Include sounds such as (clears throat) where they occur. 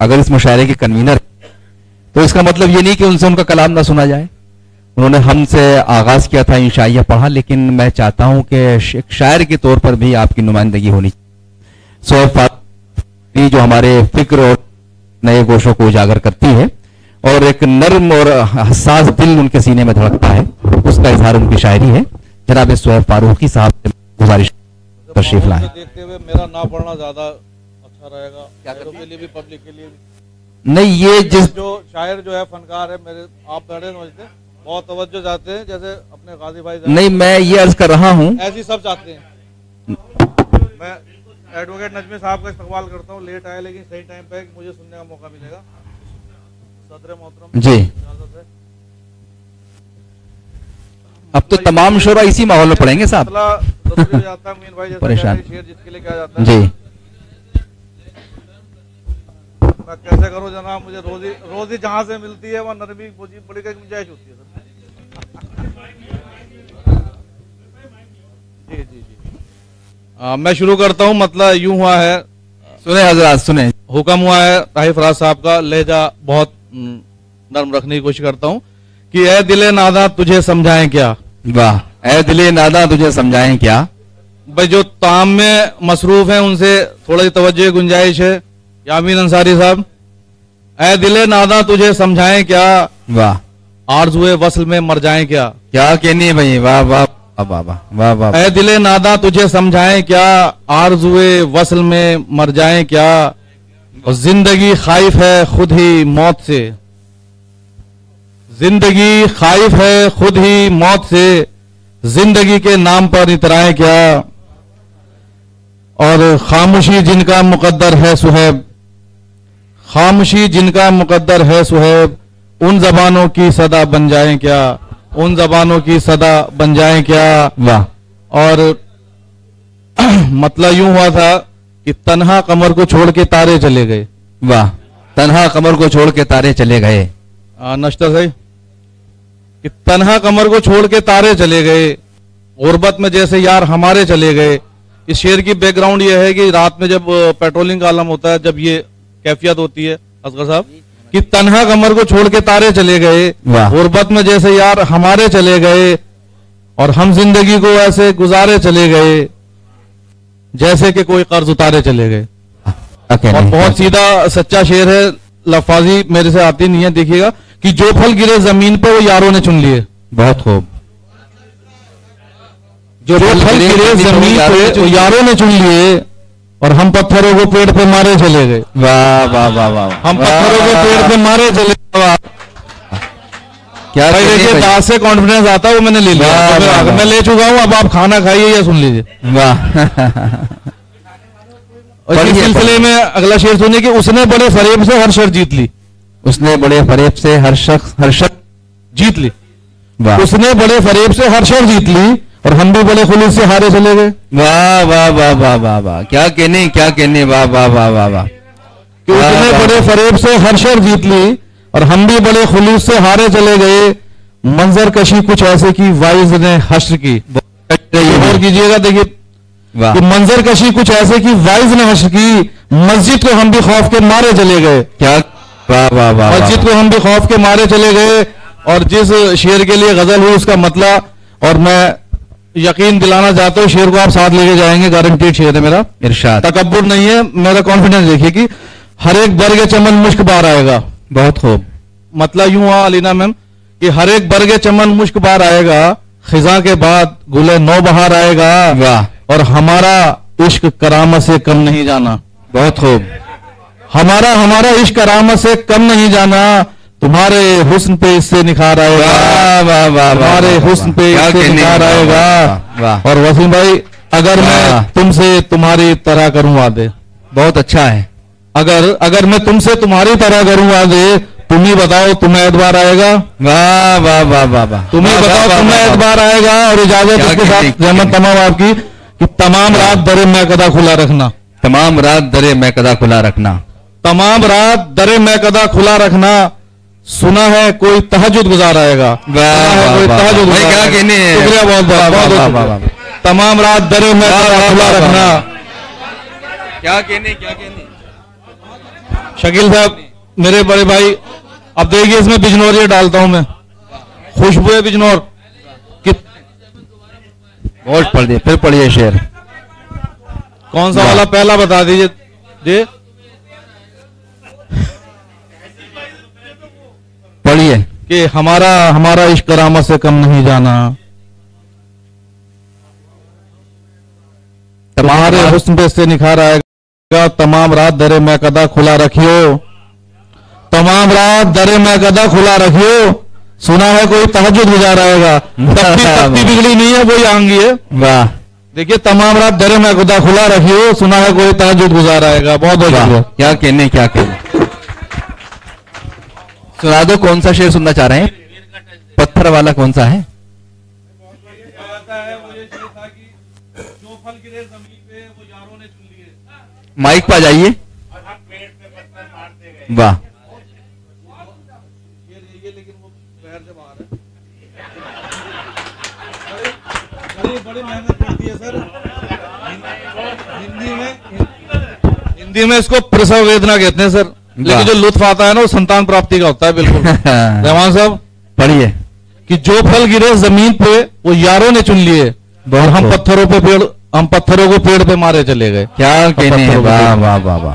अगर इस मुशायरे के कन्वीनर तो इसका मतलब ये नहीं कि उनसे उनका कलाम ना सुना जाए। उन्होंने हमसे आगाज़ किया था इन पढ़ा, लेकिन मैं चाहता हूँ कि एक शायर के तौर पर भी आपकी नुमाइंदगी होनी सो जो हमारे फ़िक्र और नए गोशों को उजागर करती है, और एक नर्म और हसास दिल उनके सीने में धड़कता है, उसका इजहार उनकी शायरी है। जनाब सोहेब फारूकी साहब से गुजारिश तशरीफ़ लाए। देखते हुए मेरा ना पढ़ना ज़्यादा अच्छा रहेगा। क्या के लिए भी पब्लिक के लिए भी। नहीं ये जिस जो शायर जो है फनकार है मेरे आप बड़े समझते बहुत तवज्जो चाहते हैं जैसे अपने गाजी भाई नहीं मैं ये अर्ज़ कर रहा हूँ। ऐसी सब चाहते हैं। मैं एडवोकेट नजमी साहब का इस्तेमाल करता हूँ। लेट आया लेकिन सही टाइम पे मुझे सुनने का मौका मिलेगा। सदर मोहतरम। जी। अब तो तमाम शोरा इसी माहौल में पढ़ेंगे साहब। परेशान। जिसके लिए क्या जाता है। जी। मैं कैसे करूँ जनाब? मुझे रोजी रोजी जहाँ से मिलती है वह नरमी बड़ी गुंजाइश होती है जी जी जी। आ, मैं शुरू करता हूँ मतलब यूँ हुआ है। सुने हजरात सुने। हुक्म हुआ है ताहिर फराज साहब का लहजा बहुत नर्म रखने की कोशिश करता हूँ कि ए दिले नादा तुझे समझाएँ क्या? वाह। ए दिले नादा तुझे समझाएँ क्या? भाई जो ताम में मसरूफ हैं उनसे थोड़ी सी तवज्जो गुंजाइश है। यामीन अंसारी साहब ए दिले नादा तुझे समझाएँ क्या? वाह। आरजुए वसल में मर जाए क्या? क्या कहनी है भाई? वाह वाह वाह वाह वाह ए दिले नादा तुझे समझाएँ क्या? आरजुए वसल में मर जाए क्या? ज़िंदगी खाइफ है खुद ही मौत से। ज़िंदगी खाइफ है खुद ही मौत से। ज़िंदगी के नाम पर इतराए क्या? और खामोशी जिनका मुकद्दर है सुहेब। खामोशी जिनका मुकद्दर है सुहेब उन जबानों की सदा बन जाए क्या? उन जबानों की सदा बन जाए क्या? वाह। और (clears throat) मतलब यूँ हुआ था कि तनहा कमर को छोड़ के तारे चले गए। वाह। तनहा कमर को छोड़ के तारे चले गए। नश्ता सही। कि तनहा कमर को छोड़ के तारे चले गए। गुर्बत में जैसे यार हमारे चले गए। इस शेर की बैकग्राउंड यह है कि रात में जब पेट्रोलिंग का आलम होता है जब ये कैफियत होती है असगर साहब कि तनहा कमर को छोड़ के तारे चले गए गुर्बत में जैसे यार हमारे चले गए और हम ज़िंदगी को ऐसे गुजारे चले गए जैसे कि कोई कर्ज उतारे चले गए। और बहुत सीधा सच्चा शेर है लफाजी मेरे से आती नहीं है देखिएगा कि जो फल गिरे ज़मीन पर वो यारों ने चुन लिए। बहुत खूब। जो फल गिरे ज़मीन पे वो यारों ने चुन लिए। और हम पत्थरों को पेड़ पे मारे चले गए। वाह वाह वाह वाह हम पत्थरों को पेड़ पे मारे चले क्या भाई देखिए दास से कॉन्फिडेंस आता है वो मैंने ले लिया। तो मैं ले चुका हूँ अब आप खाना खाइए या सुन लीजिए। वाह। और इस सिलसिले में अगला शेर सुनिए कि उसने बड़े फरेब से हर शर्त जीत ली। उसने बड़े फरेब से हर शख्स हर शख्स जीत ली। उसने बड़े फरेब से हर शख्स जीत ली। और हम भी बड़े खुलूस से हारे चले गए। वाह वाह वाह वाह वाह वाह। क्या कहने क्या कहने। वाह वाह वाह वाह वाह। उसने बड़े फरेब से हर शख्स जीत ली और हम भी बड़े खुलूस से हारे चले गए। मंजर कशी कुछ ऐसे की वाइज ने हश्र की। और कीजिएगा देखिए मंजर कशी कुछ ऐसे की वाइज ने हश्र की। मस्जिद को हम भी खौफ के मारे चले गए। क्या? वाह वाह वाह मस्जिद को हम भी खौफ के मारे चले गए। और जिस शेर के लिए गज़ल हुई उसका मतलब और मैं यकीन दिलाना चाहते हो शेर को आप साथ लेके जाएँगे गारंटीड शेर है मेरा। इरशाद। तकबर नहीं है मेरा कॉन्फिडेंस देखिए कि हर एक बर्ग चमन मुश्क बार आएगा। बहुत खूब। मतलब यूँ हुआ अलीना मैम कि हर एक बर्ग चमन मुश्क बार आएगा खिजा के बाद गुले नौ बहार आएगा वाह। और हमारा इश्क करामत से कम नहीं जाना। बहुत खूब। हमारा हमारा इश्क करामत से कम नहीं जाना। तुम्हारे हुस्न पे इससे निखार आएगा वाह वाह तुम्हारे हुस्न पे इससे निखार आएगा और वसीम भाई अगर मैं तुमसे तुम्हारी तरह करूँ वादे बहुत अच्छा है अगर अगर मैं तुमसे तुम्हारी तरह करूँ वादे तुम ही बताओ तुम्हें एतबार आएगा वाह वाह वाह वाह वाह तुम ही बताओ तुम्हें एतबार आएगा और इजाज़त इसके साथ जहमत तमाम आपकी कि तमाम रात दरे मैं कदा खुला रखना तमाम रात दरे मैं कदा खुला रखना तमाम रात दरे मैं कदा खुला रखना सुना है कोई तहजुद गुजार आएगा। शुक्रिया बहुत बहुत तमाम रात दरे में खुला रखना। क्या कहने क्या कहने? शकील साहब मेरे बड़े भाई अब देखिए इसमें बिजनौर ये डालता हूँ मैं। खुशबू है बिजनौर। बहुत पढ़ दिए फिर पढ़िए शेर। कौन सा वाला पहला बता दीजिए। जी पढ़िए कि हमारा हमारा इश्क करामत से कम नहीं जाना। तुम्हारे हुस्न पे से निखार आएगा तमाम रात दरे में कदा खुला रखियो। तमाम रात दरे में कदा खुला रखियो। सुना है कोई तहजुद गुजार आएगा। तख्ती बिगड़ी नहीं है वही आंगी है। वाह। देखिए तमाम रात दरे में कदा खुला रखियो सुना है कोई तहजुद गुजार आएगा। बहुत बहुत क्या कहने क्या कहने? सुना दो, कौन सा शेर सुनना चाह रहे हैं? पत्थर वाला कौन सा है? माइक पर जाइए। वाह। बड़ी मेहनत करती है सर हिंदी में हिंदी में इसको प्रसव वेदना कहते हैं, सर। लेकिन जो लुत्फ आता है ना वो संतान प्राप्ति का होता है बिल्कुल। (laughs) रहमान साहब? पढ़िए। कि जो फल गिरे ज़मीन पे वो यारों ने चुन लिए। और हम पत्थरों पे पेड़ हम पत्थरों को पेड़ पे मारे चले गए। क्या कहने हैं? वाह वाह वाह वाह।